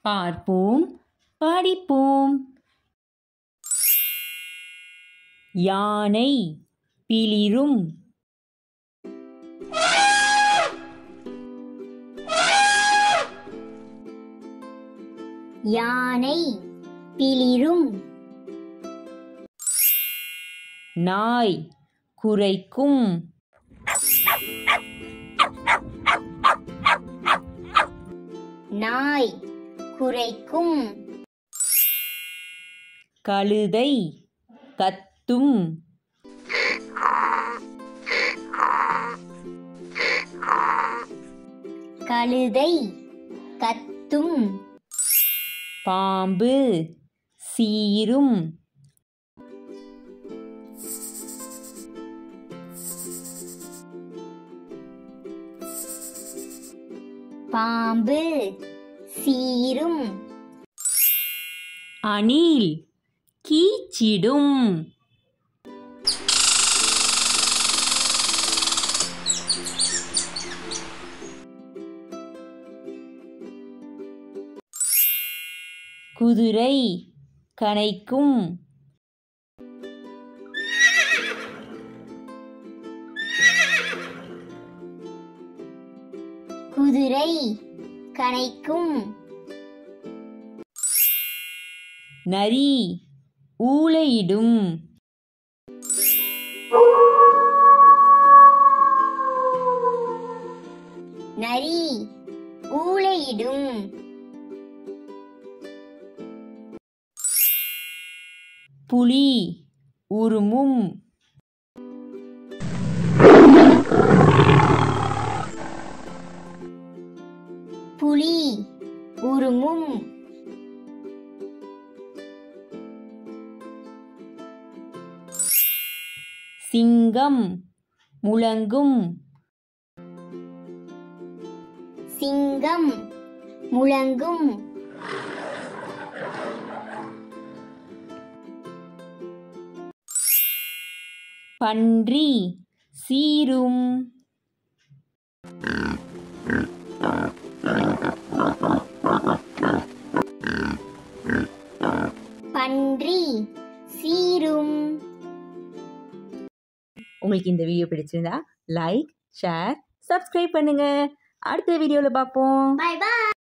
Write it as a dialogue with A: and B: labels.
A: பார்ப்போம். படிப்போம். யானை பிளிரும்.
B: யானை பிளிரும்.
A: நாய் குரைக்கும்.
B: நாய் குரைக்கும்
A: கழுதை கத்தும்.
B: கழுதை கத்தும்.
A: பாம்பு சீரும்.
B: பாம்பு சீரும்.
A: அணில் கீச்சிடும். குதிரை கனைக்கும்
B: குதிரை கனைக்கும்
A: நரி ஊளையிடும்.
B: நரி ஊளையிடும்.
A: புலி உருமும்.
B: புலி உருமும்.
A: சிங்கம் முழங்கும்.
B: சிங்கம் முழங்கும்.
A: பன்றி சீரும்.
B: பன்றி சீரும்.
A: உங்களுக்கு இந்த வீடியோ பிடிச்சிருந்தா லைக் ஷேர் சப்ஸ்கிரைப் பண்ணுங்க. அடுத்த வீடியோவில் பார்ப்போம்.
B: By by